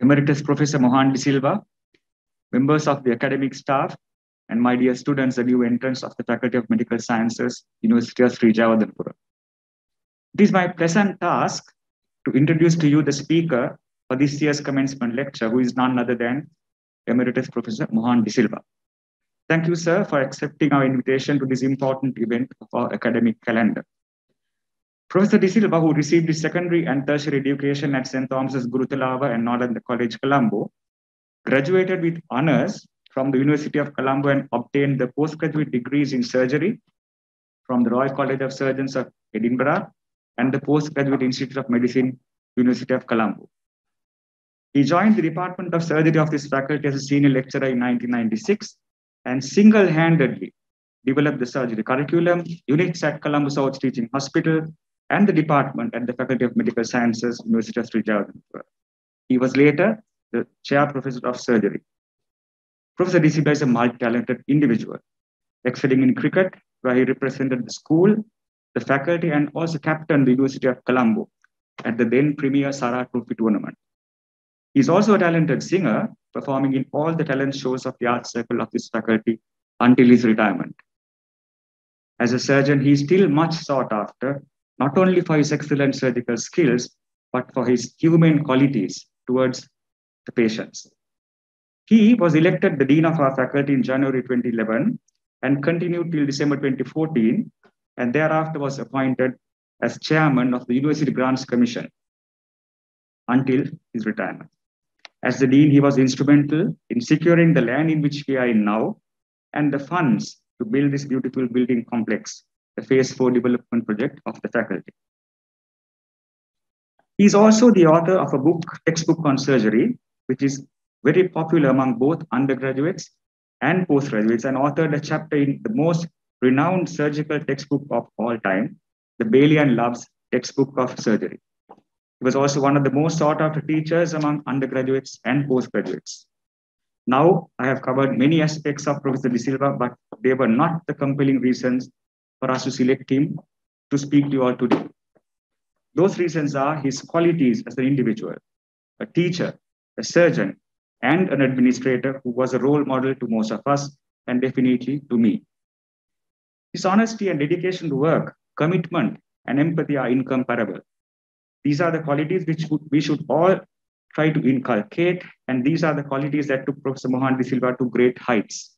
Emeritus Professor Mohan De Silva, members of the academic staff, and my dear students, the new entrants of the Faculty of Medical Sciences, University of Sri Jayewardenepura. It is my pleasant task to introduce to you the speaker for this year's commencement lecture, who is none other than Emeritus Professor Mohan De Silva. Thank you, sir, for accepting our invitation to this important event of our academic calendar. Professor De who received his secondary and tertiary education at St. Thomas's Guruthalawa and Northern College, Colombo, graduated with honors from the University of Colombo and obtained the postgraduate degrees in surgery from the Royal College of Surgeons of Edinburgh and the Postgraduate Institute of Medicine, University of Colombo. He joined the Department of Surgery of this faculty as a senior lecturer in 1996 and single-handedly developed the surgery curriculum, units at Colombo South Teaching Hospital, and the department at the Faculty of Medical Sciences, University of Sri He was later the chair professor of surgery. Professor De Silva is a multi-talented individual, excelling in cricket, where he represented the school, the faculty, and also captained the University of Colombo at the then premier Sara Trophy tournament. He's also a talented singer, performing in all the talent shows of the art circle of his faculty until his retirement. As a surgeon, he is still much sought after, not only for his excellent surgical skills, but for his humane qualities towards the patients. He was elected the Dean of our faculty in January 2011 and continued till December 2014, and thereafter was appointed as chairman of the University Grants Commission until his retirement. As the dean, he was instrumental in securing the land in which we are in now and the funds to build this beautiful building complex, the phase four development project of the faculty. He is also the author of a book, textbook on surgery, which is very popular among both undergraduates and postgraduates, and authored a chapter in the most renowned surgical textbook of all time, the Bailey and Love's Textbook of Surgery. He was also one of the most sought after teachers among undergraduates and postgraduates. Now, I have covered many aspects of Professor De Silva, but they were not the compelling reasons for us to select him to speak to you all today. Those reasons are his qualities as an individual, a teacher, a surgeon, and an administrator who was a role model to most of us and definitely to me. His honesty and dedication to work, commitment, and empathy are incomparable. These are the qualities which we should all try to inculcate, and these are the qualities that took Professor Mohan De Silva to great heights.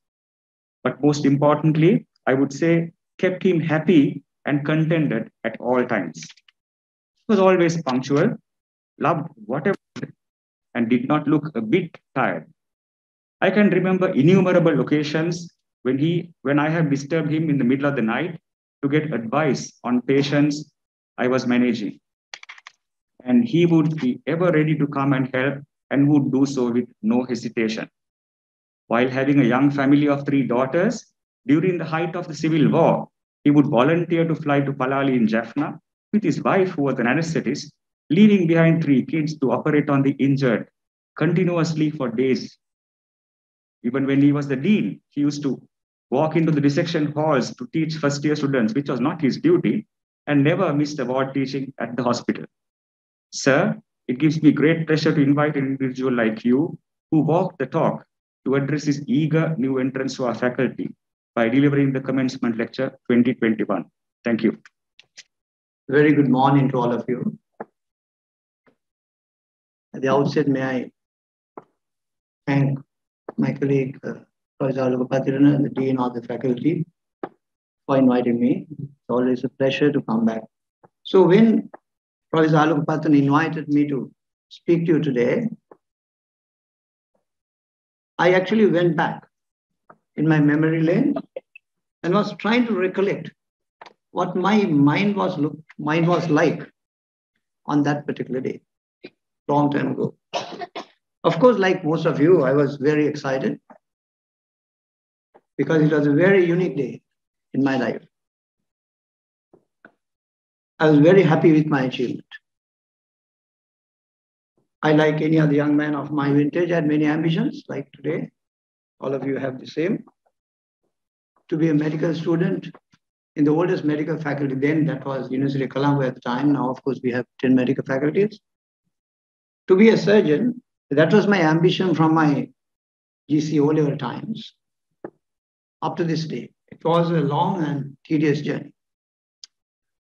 But most importantly, I would say kept him happy and contented at all times. He was always punctual, loved whatever, and did not look a bit tired. I can remember innumerable occasions when he, when I have disturbed him in the middle of the night to get advice on patients I was managing. And he would be ever ready to come and help and would do so with no hesitation. While having a young family of three daughters, during the height of the Civil War, he would volunteer to fly to Palali in Jaffna with his wife, who was an anesthetist, leaving behind three kids to operate on the injured continuously for days. Even when he was the dean, he used to walk into the dissection halls to teach first year students, which was not his duty, and never missed a ward teaching at the hospital. Sir, it gives me great pleasure to invite an individual like you who walked the talk to address his eager new entrance to our faculty by delivering the commencement lecture 2021. Thank you. Very good morning to all of you. At the outset, may I thank my colleague, uh, Professor Alukapatirana, the Dean of the faculty, for inviting me. It's always a pleasure to come back. So when Professor Alukapatan invited me to speak to you today, I actually went back in my memory lane and was trying to recollect what my mind was look, mind was like on that particular day, long time ago. Of course, like most of you, I was very excited because it was a very unique day in my life. I was very happy with my achievement. I, like any other young man of my vintage, had many ambitions, like today. All of you have the same. To be a medical student in the oldest medical faculty then, that was University of Colombo at the time. Now, of course, we have 10 medical faculties. To be a surgeon That was my ambition from my GC O level times up to this day. It was a long and tedious journey.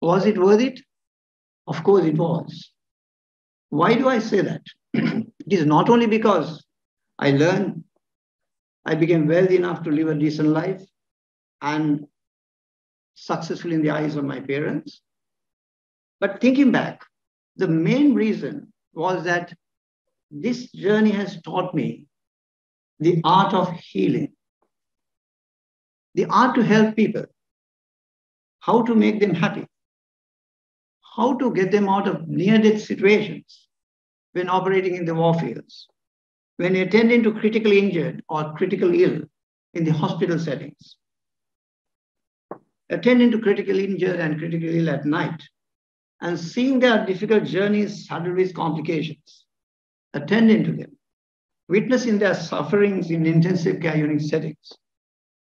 Was it worth it? Of course it was. Why do I say that? it is not only because I learned, I became wealthy enough to live a decent life and successful in the eyes of my parents. But thinking back, the main reason was that this journey has taught me the art of healing, the art to help people, how to make them happy, how to get them out of near death situations when operating in the war fields, when attending to critically injured or critically ill in the hospital settings, attending to critically injured and critically ill at night, and seeing their difficult journeys saddled complications, attending to them, witnessing their sufferings in intensive care unit settings,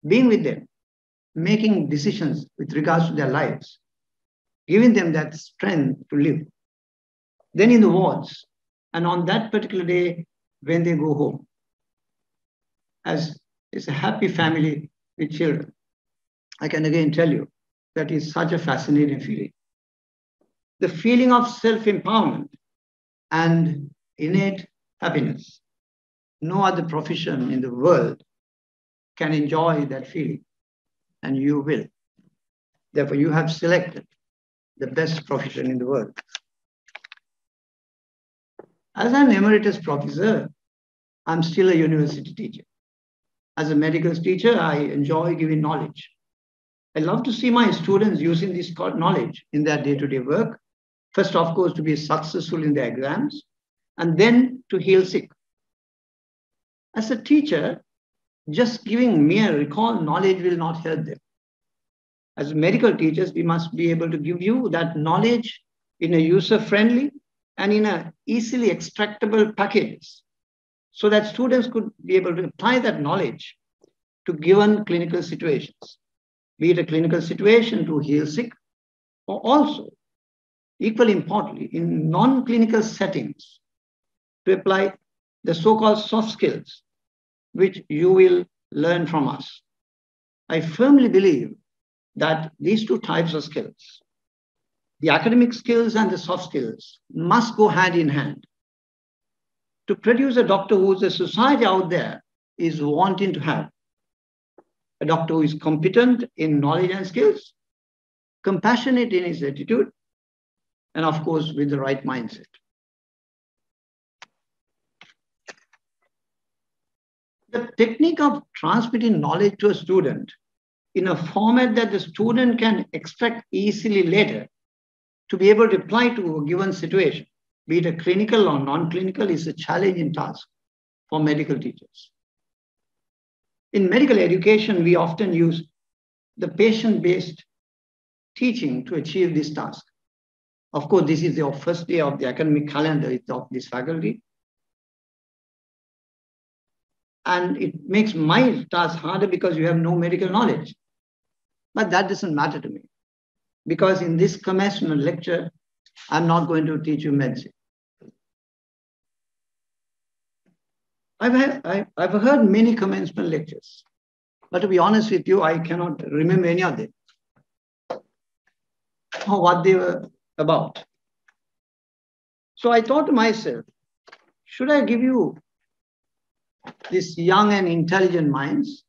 being with them, making decisions with regards to their lives, giving them that strength to live. Then in the wards, and on that particular day when they go home, as it's a happy family with children, I can again tell you that is such a fascinating feeling. The feeling of self empowerment and innate happiness. No other profession in the world can enjoy that feeling, and you will. Therefore, you have selected the best profession in the world. As an emeritus professor, I'm still a university teacher. As a medical teacher, I enjoy giving knowledge. I love to see my students using this knowledge in their day to day work. First, of course, to be successful in their exams, and then to heal sick. As a teacher, just giving mere recall knowledge will not help them. As medical teachers, we must be able to give you that knowledge in a user friendly and in a easily extractable package so that students could be able to apply that knowledge to given clinical situations, be it a clinical situation to heal sick, or also, equally importantly, in non clinical settings, to apply the so called soft skills, which you will learn from us. I firmly believe that these two types of skills, the academic skills and the soft skills, must go hand in hand. To produce a doctor who the society out there is wanting to have, a doctor who is competent in knowledge and skills, compassionate in his attitude, and of course, with the right mindset. The technique of transmitting knowledge to a student in a format that the student can extract easily later to be able to apply to a given situation, be it a clinical or non-clinical, is a challenging task for medical teachers. In medical education, we often use the patient-based teaching to achieve this task. Of course, this is your first day of the academic calendar of this faculty. And it makes my task harder because you have no medical knowledge. But that doesn't matter to me. Because in this commencement lecture, I'm not going to teach you medicine. I've, had, I've heard many commencement lectures, but to be honest with you, I cannot remember any of them or what they were about. So I thought to myself, should I give you these young and intelligent minds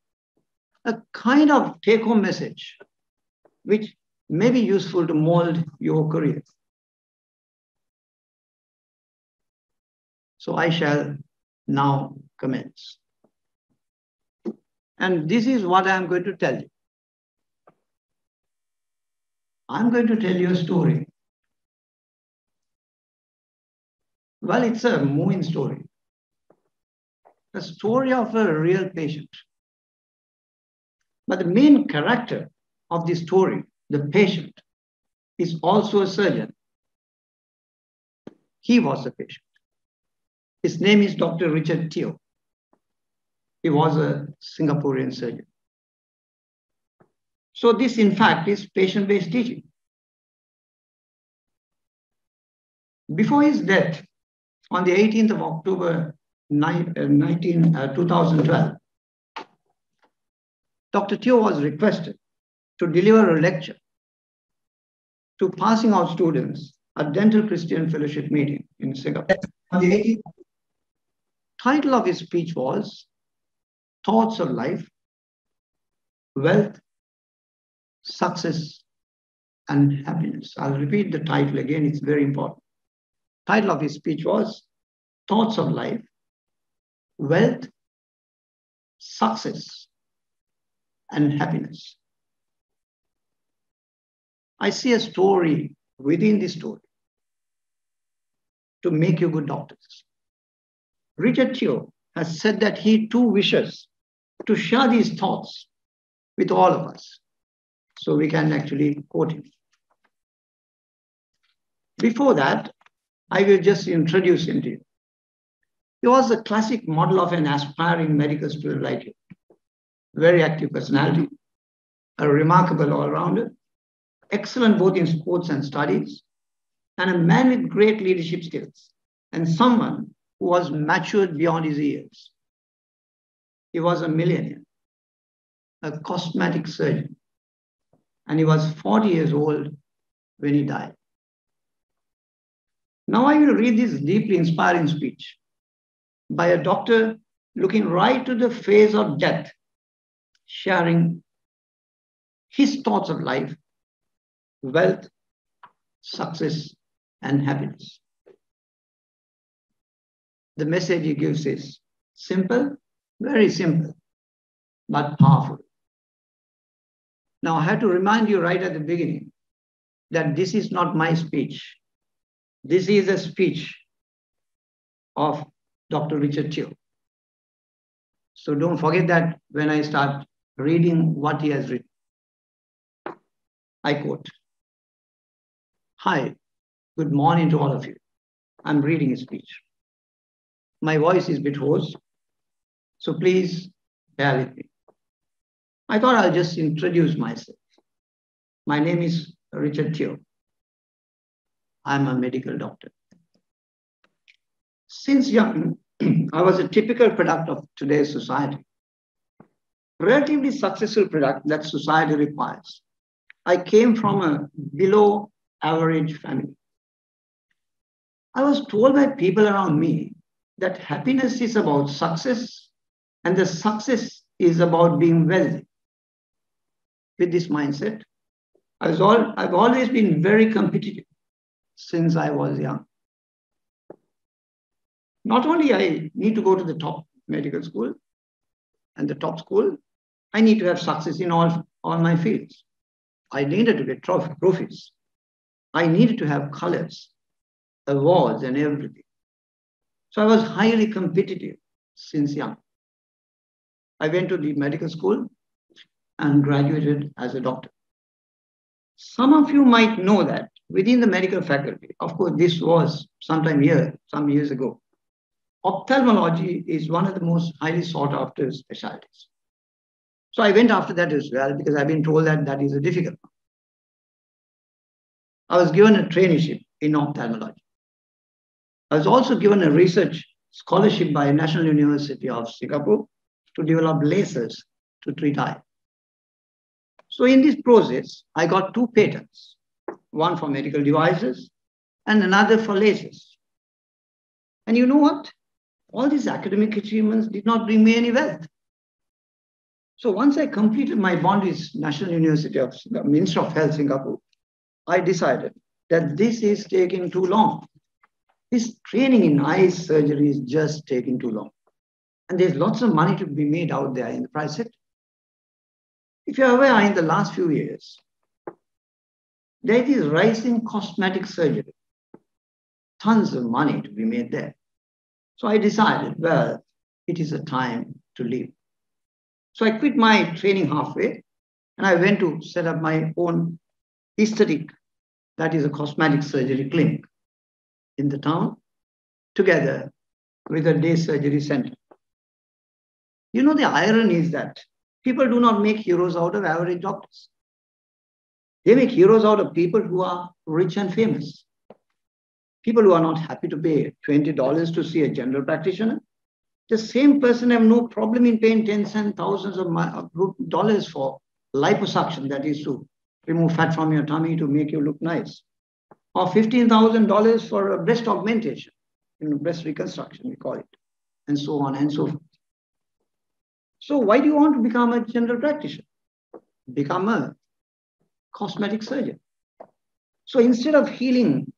a kind of take home message which may be useful to mold your career. So I shall now commence. And this is what I am going to tell you. I'm going to tell you a story. Well, it's a moving story A story of a real patient. But the main character of the story, the patient, is also a surgeon. He was a patient. His name is Dr. Richard Teo. He was a Singaporean surgeon. So this, in fact, is patient-based teaching. Before his death, on the 18th of October 19, uh, 2012, Dr. Teo was requested to deliver a lecture to passing out students at Dental Christian Fellowship meeting in Singapore. The Title of his speech was Thoughts of Life, Wealth, Success, and Happiness. I'll repeat the title again, it's very important. Title of his speech was Thoughts of Life, Wealth, Success, and Happiness. I see a story within the story to make you good doctors. Richard Teo has said that he too wishes to share these thoughts with all of us. So we can actually quote him. Before that, I will just introduce him to you. He was a classic model of an aspiring medical student like you. Very active personality, a remarkable all-rounder, excellent both in sports and studies, and a man with great leadership skills, and someone who was matured beyond his years. He was a millionaire, a cosmetic surgeon, and he was 40 years old when he died. Now I will read this deeply inspiring speech by a doctor looking right to the face of death, sharing his thoughts of life, wealth, success, and happiness. The message he gives is simple, very simple, but powerful. Now, I have to remind you right at the beginning that this is not my speech. This is a speech of Dr. Richard Teo. So don't forget that when I start reading what he has written. I quote Hi, good morning to all of you. I'm reading his speech. My voice is a bit hoarse, so please bear with me. I thought I'll just introduce myself. My name is Richard Teo. I'm a medical doctor. Since young, I was a typical product of today's society. Relatively successful product that society requires. I came from a below average family. I was told by people around me that happiness is about success and the success is about being wealthy. With this mindset, I was all, I've always been very competitive since I was young. Not only I need to go to the top medical school and the top school, I need to have success in all, all my fields. I needed to get trophies. I needed to have colors, awards, and everything. So I was highly competitive since young. I went to the medical school and graduated as a doctor. Some of you might know that within the medical faculty, of course, this was sometime here, some years ago, ophthalmology is one of the most highly sought after specialties. So I went after that as well because I've been told that that is a difficult one. I was given a traineeship in ophthalmology. I was also given a research scholarship by National University of Singapore to develop lasers to treat eye. So in this process, I got two patents, one for medical devices and another for lasers. And you know what? All these academic achievements did not bring me any wealth. So once I completed my bond with National University of the Ministry of Health Singapore, I decided that this is taking too long. This training in eye surgery is just taking too long. And there's lots of money to be made out there in the private sector. If you're aware, in the last few years, there is rising cosmetic surgery. Tons of money to be made there. So I decided, well, it is a time to leave. So I quit my training halfway and I went to set up my own aesthetic, that is a cosmetic surgery clinic in the town, together with a day surgery center. You know, the irony is that people do not make heroes out of average doctors. They make heroes out of people who are rich and famous. People who are not happy to pay $20 to see a general practitioner The same person have no problem in paying tens and thousands of dollars for liposuction, that is to remove fat from your tummy to make you look nice, or $15,000 for a breast augmentation, you know, breast reconstruction, we call it, and so on and so forth. So why do you want to become a general practitioner? Become a cosmetic surgeon. So instead of healing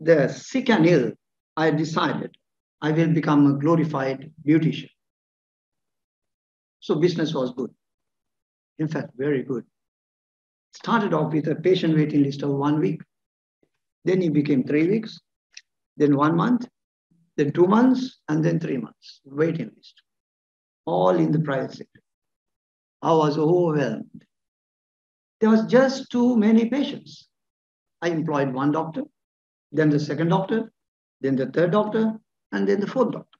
the sick and ill, I decided I will become a glorified beautician. So business was good. In fact, very good. Started off with a patient waiting list of one week. Then it became three weeks, then one month, then two months, and then three months waiting list, all in the private sector. I was overwhelmed. There was just too many patients. I employed one doctor, then the second doctor, then the third doctor, and then the fourth doctor.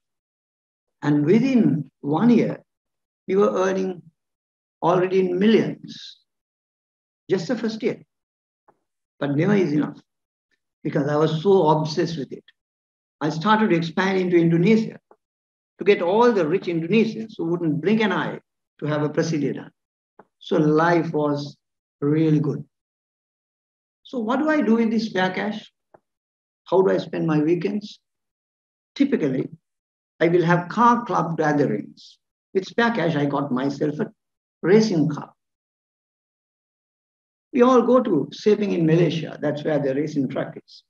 And within one year, we were earning already in millions, just the first year. But never is enough because I was so obsessed with it. I started to expand into Indonesia to get all the rich Indonesians who wouldn't blink an eye to have a done. So life was really good. So what do I do with this spare cash? How do I spend my weekends? Typically, I will have car club gatherings. With spare cash, I got myself a racing car. We all go to Sepang in Malaysia. That's where the racing track is.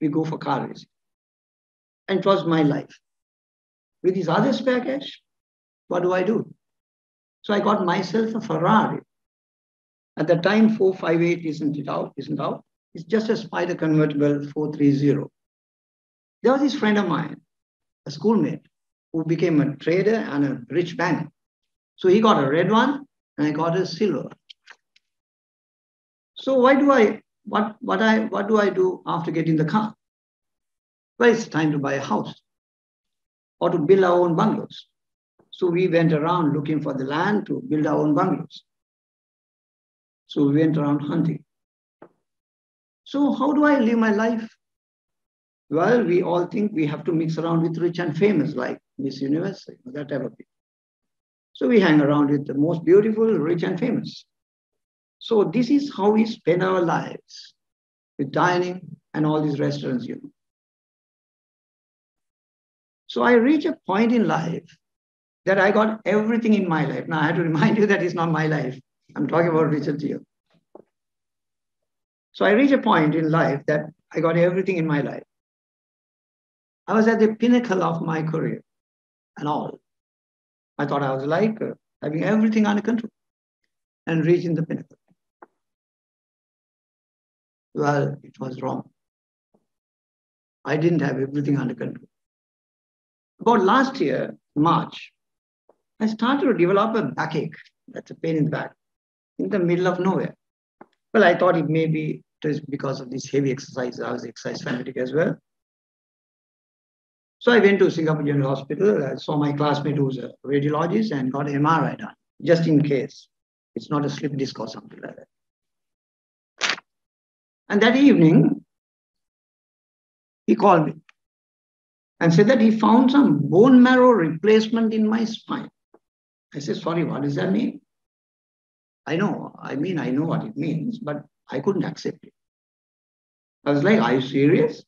We go for car racing. And it was my life. With this other spare cash, what do I do? So I got myself a Ferrari. At the time, 458 isn't it out, isn't out. It's just a Spider convertible 430. There was this friend of mine, a schoolmate, who became a trader and a rich banker. So he got a red one and I got a silver. So why do I what what I what do I do after getting the car? Well, it's time to buy a house or to build our own bungalows. So we went around looking for the land to build our own bungalows. So we went around hunting. So how do I live my life? Well, we all think we have to mix around with rich and famous, like Miss Universe, that type of thing. So we hang around with the most beautiful, rich, and famous. So this is how we spend our lives with dining and all these restaurants, you know. So I reach a point in life that I got everything in my life. Now I have to remind you that it's not my life. I'm talking about Richard Teo. So I reach a point in life that I got everything in my life. I was at the pinnacle of my career and all. I thought I was like uh, having everything under control and reaching the pinnacle. Well, it was wrong. I didn't have everything under control. About last year, March, I started to develop a backache. That's a pain in the back in the middle of nowhere. Well, I thought it may be just because of this heavy exercise. I was exercise fanatic as well. So I went to Singapore General Hospital. I saw my classmate who's a radiologist and got an MRI done, just in case it's not a slip disc or something like that. And that evening, he called me and said that he found some bone marrow replacement in my spine. I said, sorry, what does that mean? I know, I mean, I know what it means, but I couldn't accept it. I was like, are you serious?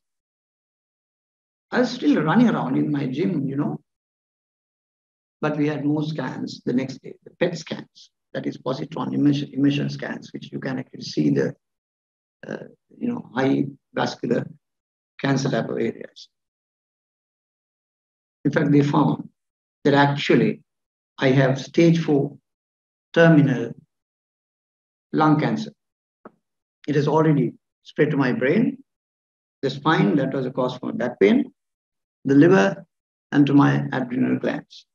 I was still running around in my gym, you know. But we had more scans the next day, the PET scans, that is positron emission, emission scans, which you can actually see the, uh, you know, high vascular cancer type of areas. In fact, they found that actually I have stage four terminal lung cancer. It has already spread to my brain, the spine, that was a cause for back pain, the liver, and to my adrenal glands.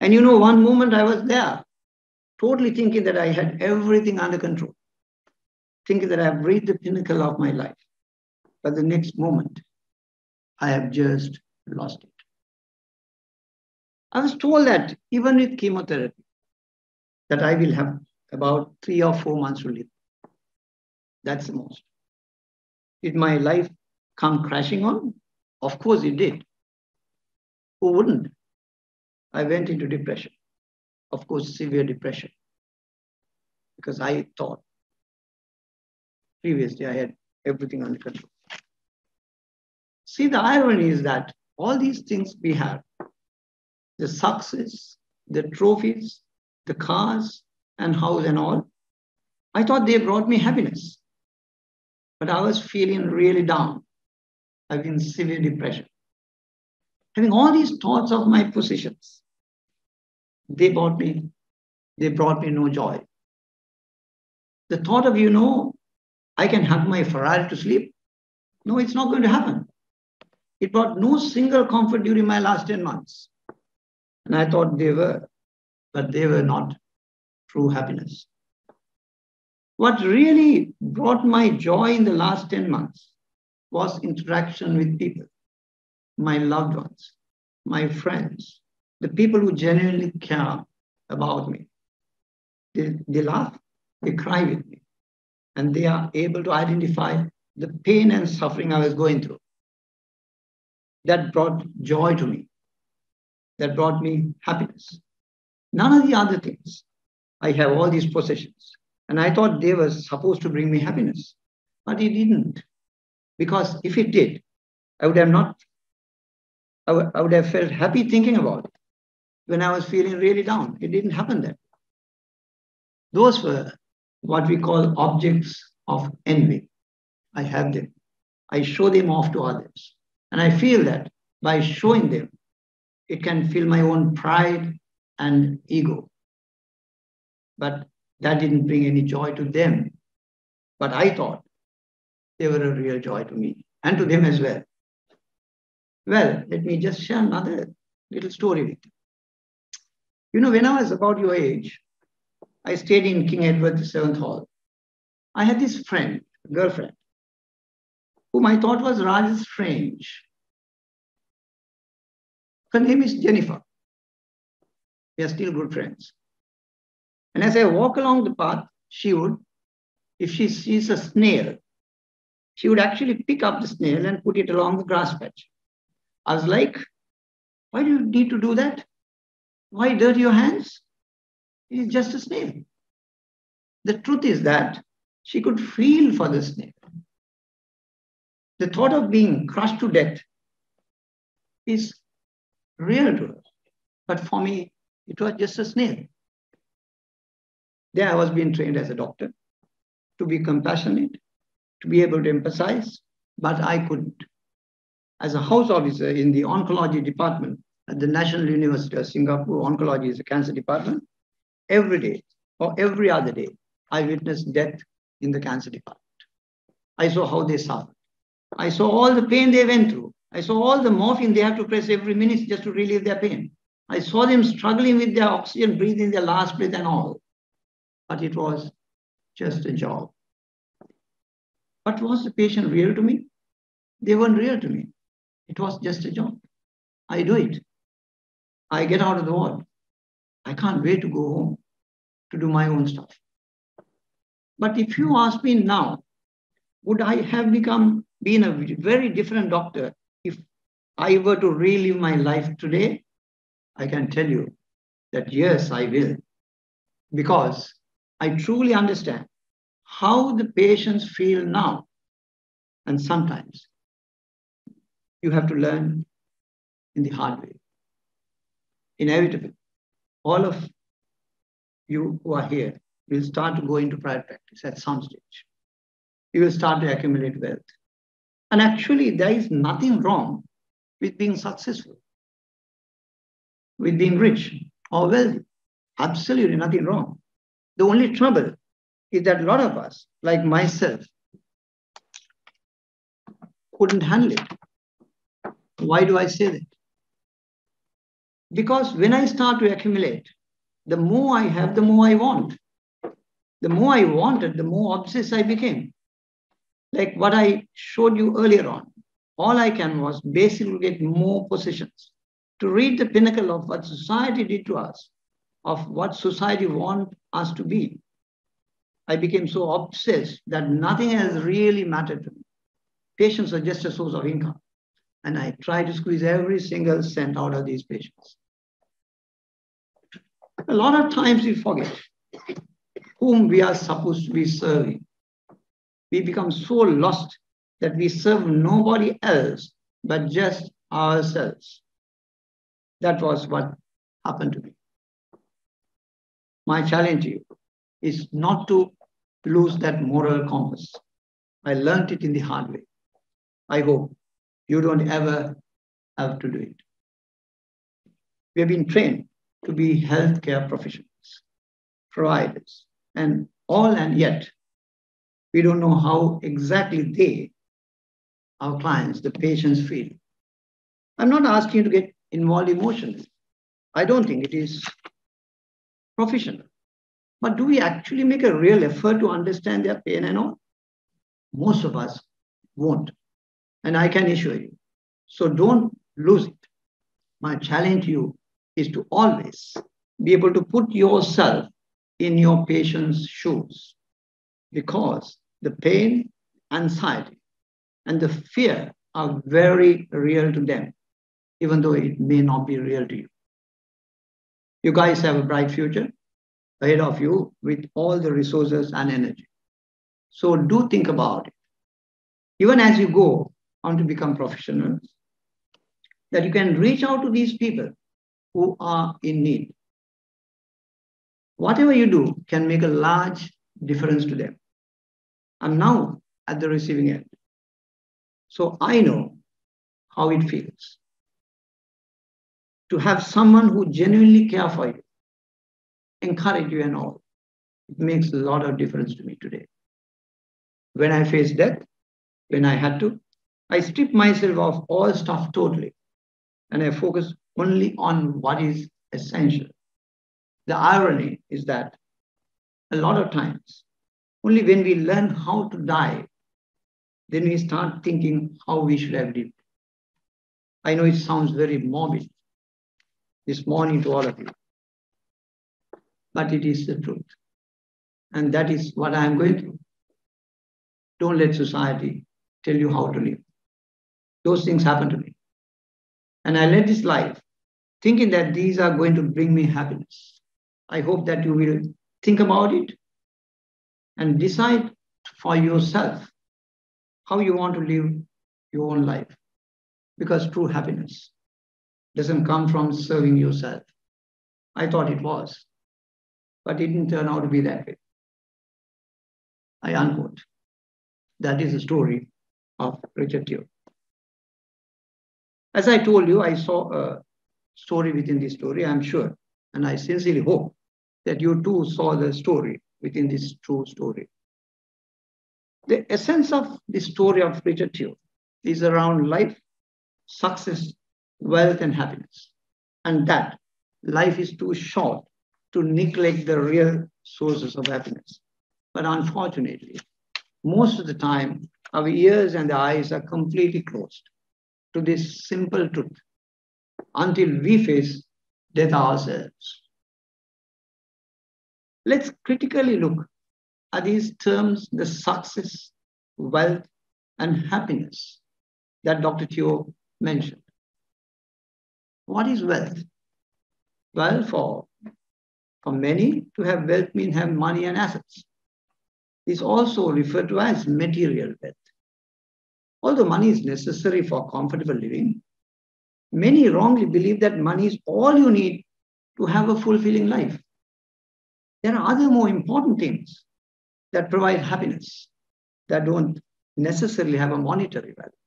And you know, one moment I was there, totally thinking that I had everything under control, thinking that I have reached the pinnacle of my life. But the next moment, I have just lost it. I was told that even with chemotherapy, that I will have about three or four months to live. That's the most. Did my life come crashing on? Of course it did. Who wouldn't? I went into depression. Of course, severe depression. Because I thought previously I had everything under control. See, the irony is that all these things we have the success, the trophies, the cars, and house and all I thought they brought me happiness. But I was feeling really down. I've been severe depression. Having all these thoughts of my positions, they brought me, they brought me no joy. The thought of, you know, I can have my Ferrari to sleep. No, it's not going to happen. It brought no single comfort during my last 10 months. And I thought they were, but they were not true happiness. What really brought my joy in the last 10 months was interaction with people, my loved ones, my friends, the people who genuinely care about me. They, they laugh, they cry with me, and they are able to identify the pain and suffering I was going through. That brought joy to me. That brought me happiness. None of the other things. I have all these possessions. And I thought they were supposed to bring me happiness, but it didn't. Because if it did, I would have not, I would, would have felt happy thinking about it when I was feeling really down. It didn't happen then. Those were what we call objects of envy. I have them. I show them off to others. And I feel that by showing them, it can fill my own pride and ego. But that didn't bring any joy to them. But I thought they were a real joy to me and to them as well. Well, let me just share another little story with you. You know, when I was about your age, I stayed in King Edward VII Hall. I had this friend, girlfriend, whom I thought was rather strange. Her name is Jennifer. We are still good friends. And as I walk along the path, she would, if she sees a snail, she would actually pick up the snail and put it along the grass patch. I was like, why do you need to do that? Why dirty your hands? It's just a snail. The truth is that she could feel for the snail. The thought of being crushed to death is real to. But for me, it was just a snail. There I was being trained as a doctor to be compassionate, to be able to empathize, but I couldn't. As a house officer in the oncology department at the National University of Singapore, oncology is a cancer department, every day or every other day, I witnessed death in the cancer department. I saw how they suffered. I saw all the pain they went through. I saw all the morphine they have to press every minute just to relieve their pain. I saw them struggling with their oxygen, breathing their last breath and all but it was just a job. But was the patient real to me? They weren't real to me. It was just a job. I do it. I get out of the ward. I can't wait to go home to do my own stuff. But if you ask me now, would I have become been a very different doctor I were to relive my life today? I can tell you that yes, I will. Because I truly understand how the patients feel now. And sometimes you have to learn in the hard way. Inevitable. All of you who are here will start to go into private practice at some stage. You will start to accumulate wealth. And actually, there is nothing wrong with being successful, with being rich or wealthy. Absolutely nothing wrong. The only trouble is that a lot of us, like myself, couldn't handle it. Why do I say that? Because when I start to accumulate, the more I have, the more I want. The more I wanted, the more obsessed I became. Like what I showed you earlier on. All I can was basically get more positions to reach the pinnacle of what society did to us of what society want us to be. I became so obsessed that nothing has really mattered to me. Patients are just a source of income. and I try to squeeze every single cent out of these patients. A lot of times we forget whom we are supposed to be serving. We become so lost that we serve nobody else but just ourselves. That was what happened to me. My challenge to you is not to lose that moral compass. I learned it in the hard way. I hope you don't ever have to do it. We have been trained to be healthcare professionals, providers, and all, and yet we don't know how exactly they, our clients, the patients feel. I'm not asking you to get involved emotionally. I don't think it is professional. But do we actually make a real effort to understand their pain and all? Most of us won't. And I can assure you. So don't lose it. My challenge to you is to always be able to put yourself in your patient's shoes because the pain, anxiety, and the fear are very real to them, even though it may not be real to you. You guys have a bright future ahead of you with all the resources and energy. So do think about it. Even as you go on to become professionals, that you can reach out to these people who are in need. Whatever you do can make a large difference to them. I'm now at the receiving end. So I know how it feels to have someone who genuinely care for you, encourage you and all. It makes a lot of difference to me today. When I faced death, when I had to, I stripped myself of all stuff totally and I focused only on what is essential. The irony is that a lot of times, only when we learn how to die, then we start thinking how we should have lived. I know it sounds very morbid this morning to all of you, but it is the truth. And that is what I am going through. Don't let society tell you how to live. Those things happen to me. And I led this life thinking that these are going to bring me happiness. I hope that you will think about it and decide for yourself how you want to live your own life. Because true happiness doesn't come from serving yourself. I thought it was, but it didn't turn out to be that way. I unquote. That is the story of Richard Teo. As I told you, I saw a story within this story, I'm sure. And I sincerely hope that you too saw the story within this true story. The essence of the story of Richard Teo is around life, success, wealth, and happiness. And that life is too short to neglect the real sources of happiness. But unfortunately, most of the time, our ears and the eyes are completely closed to this simple truth until we face death ourselves. Let's critically look at these terms the success, wealth, and happiness that Dr. Teo mentioned. What is wealth? Well, for, for many, to have wealth means have money and assets. It's also referred to as material wealth. Although money is necessary for comfortable living, many wrongly believe that money is all you need to have a fulfilling life. There are other more important things that provide happiness that don't necessarily have a monetary value.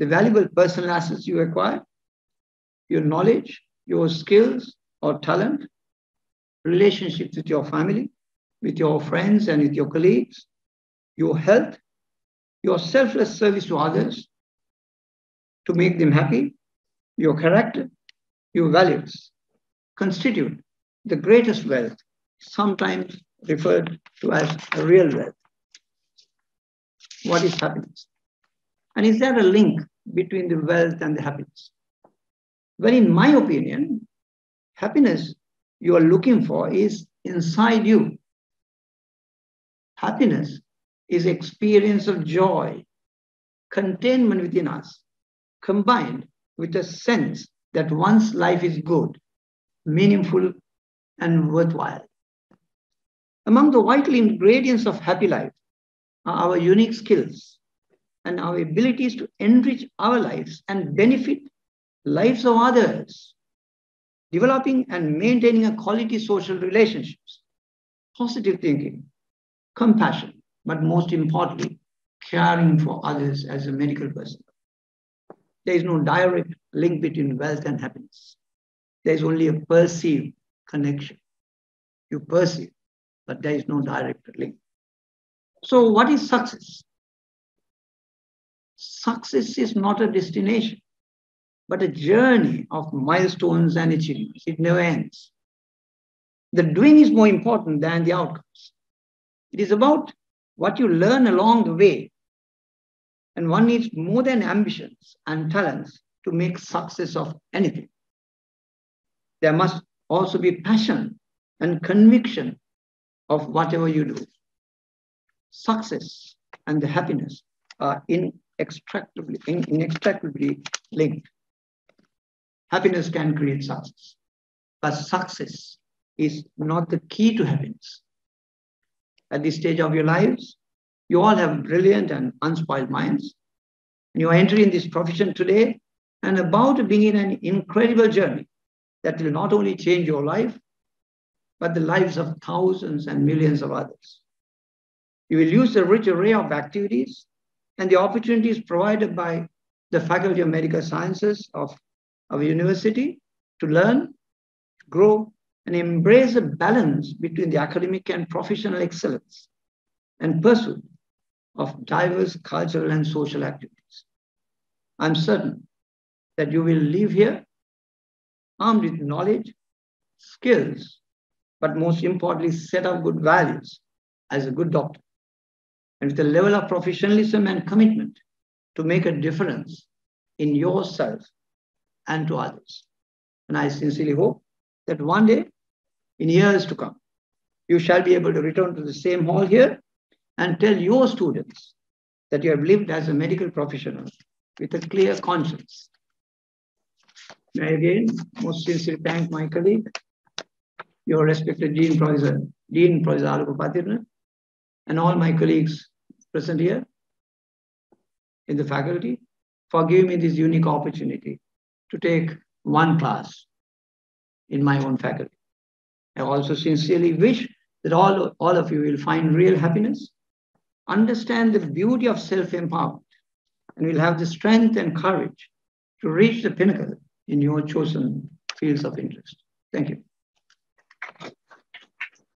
The valuable personal assets you acquire, your knowledge, your skills or talent, relationships with your family, with your friends and with your colleagues, your health, your selfless service to others to make them happy, your character, your values constitute the greatest wealth, sometimes referred to as a real wealth. What is happiness? And is there a link between the wealth and the happiness? Well, in my opinion, happiness you are looking for is inside you. Happiness is experience of joy, containment within us, combined with a sense that one's life is good, meaningful, and worthwhile. Among the vital ingredients of happy life are our unique skills and our abilities to enrich our lives and benefit lives of others, developing and maintaining a quality social relationships, positive thinking, compassion, but most importantly, caring for others as a medical person. There is no direct link between wealth and happiness. There is only a perceived connection. You perceive, but there is no direct link. So, what is success? Success is not a destination, but a journey of milestones and achievements. It never ends. The doing is more important than the outcomes. It is about what you learn along the way. And one needs more than ambitions and talents to make success of anything. There must also be passion and conviction of whatever you do. Success and the happiness are inextricably, inextricably linked. Happiness can create success, but success is not the key to happiness. At this stage of your lives, you all have brilliant and unspoiled minds. And you are entering this profession today and about to begin an incredible journey that will not only change your life, but the lives of thousands and millions of others. You will use the rich array of activities and the opportunities provided by the Faculty of Medical Sciences of our university to learn, grow, and embrace a balance between the academic and professional excellence and pursuit of diverse cultural and social activities. I'm certain that you will leave here armed with knowledge, skills, but most importantly, set of good values as a good doctor, and with a level of professionalism and commitment to make a difference in yourself and to others. And I sincerely hope that one day, in years to come, you shall be able to return to the same hall here and tell your students that you have lived as a medical professional with a clear conscience. I again most sincerely thank my colleague, your respected Dean Professor, Dean Professor Alupapatirna, and all my colleagues present here in the faculty for giving me this unique opportunity to take one class in my own faculty. I also sincerely wish that all, all of you will find real happiness, understand the beauty of self-empowerment, and will have the strength and courage to reach the pinnacle in your chosen fields of interest. Thank you.